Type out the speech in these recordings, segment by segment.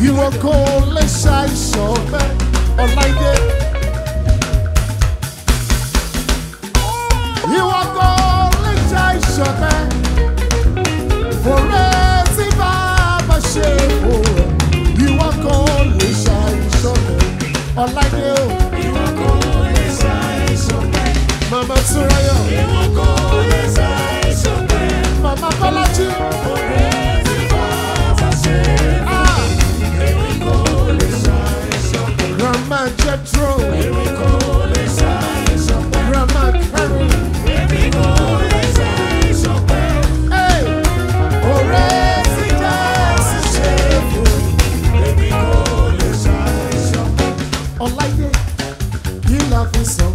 You are called let's say so, eh, man. like Unlike it, you love me so.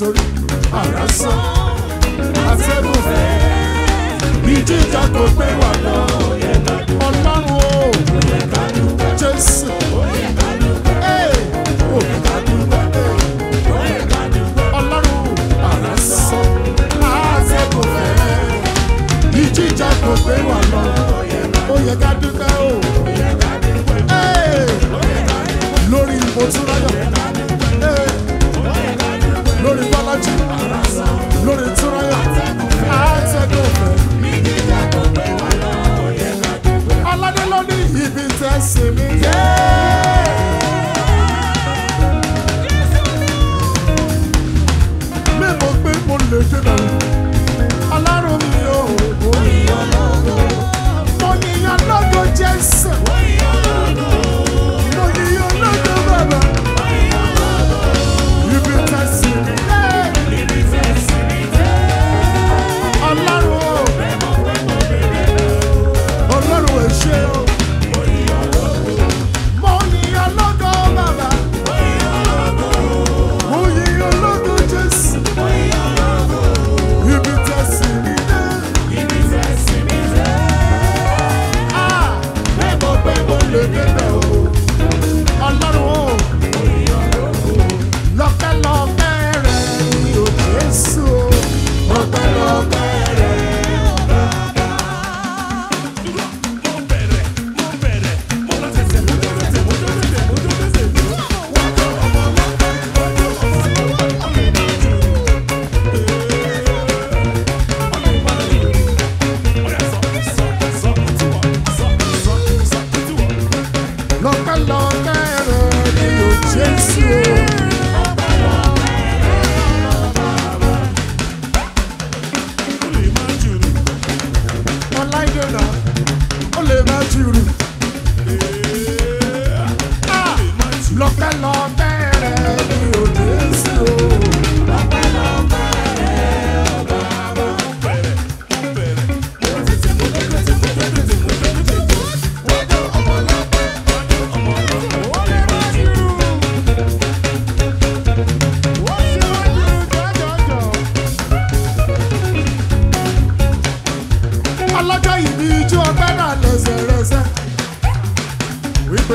nítorí àrásọ àtẹ̀gùnfẹ́ bí jíjà kò pé wà lọ yẹ ká.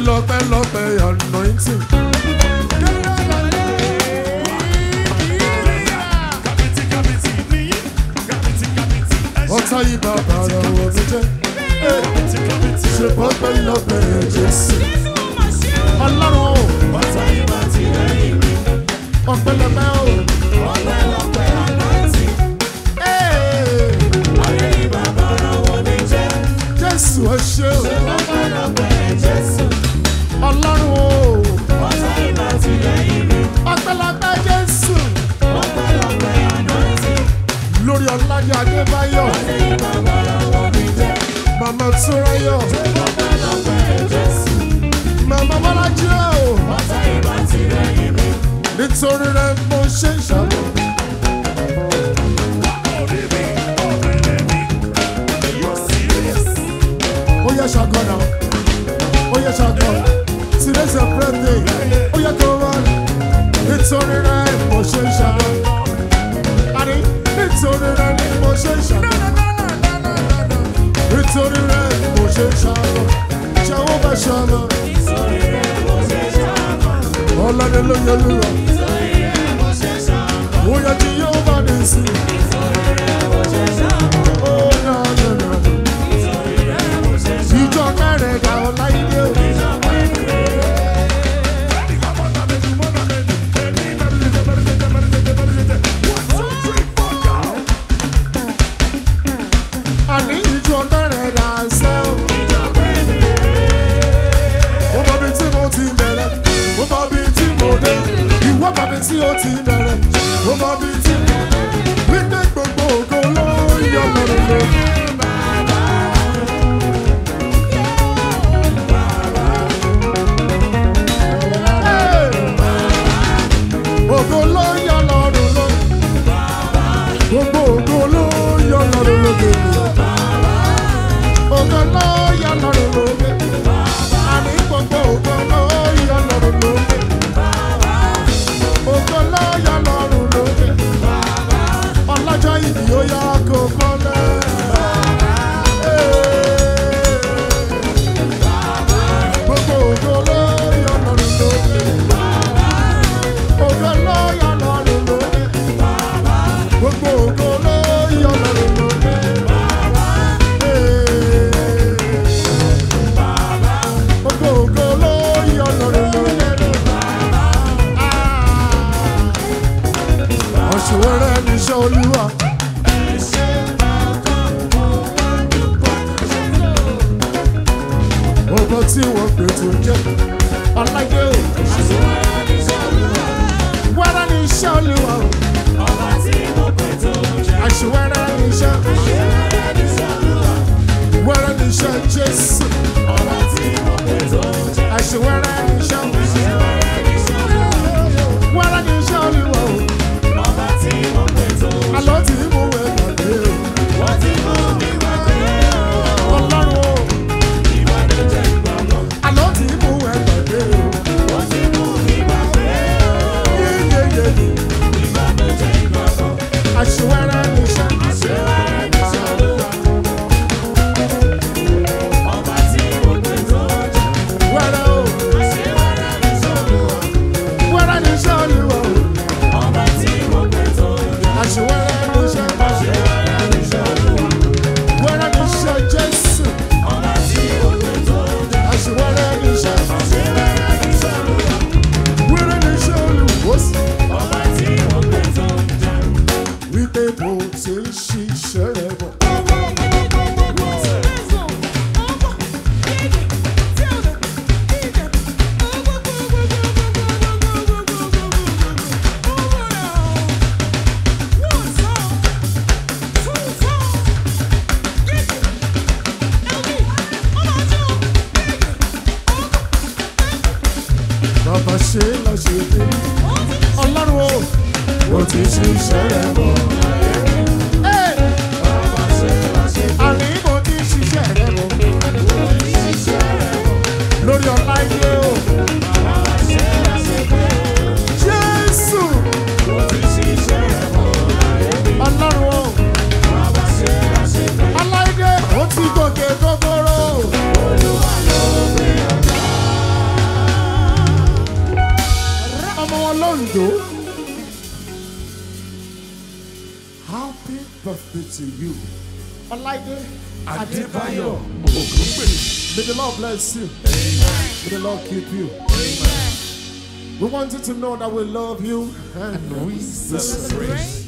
pé lọ́pẹ́ lọ́pẹ́ anointing. ọ̀tá yìí bàbá ara wọ̀ mí jẹ́ ṣe pọ́pẹ́ lọ́pẹ́ Jésù. ọlọ́run ọ̀tá yìí bá ti rẹ̀ yìí. ọ̀pẹ̀lẹ̀pẹ̀ ọ̀. Lọ́jọ́ Adébáyọ̀. mama Túnráyọ̀. mama Bọ́lájí o. Nítorí rẹ̀ mo ṣe ń ṣàbẹ̀wò. Oya ṣàgọ́ náà, oya ṣàgọ́, today's your birthday, oya tó wá, nítorí rẹ̀ mo ṣe ń ṣàbẹ̀wò nítorí rẹ ni mo ṣe ń ṣàlọ́ nítorí rẹ ni mo ṣe ń ṣàlọ́ ṣàwọ́ bá ṣàlọ́ nítorí rẹ ni mo ṣe ń ṣàlọ́ ọlọ́dẹ ló yẹ lúwa nítorí rẹ ni mo ṣe ń ṣàlọ́ mo yẹ kí yóò bá dé sí i nítorí rẹ ni happy birthday to you. I Ọláìdé Adébáyọ̀ Ògúngbèlè. May the Lord bless you. Amen. May the Lord keep you. Amen. We want you to know that we love you and, and we celebrate.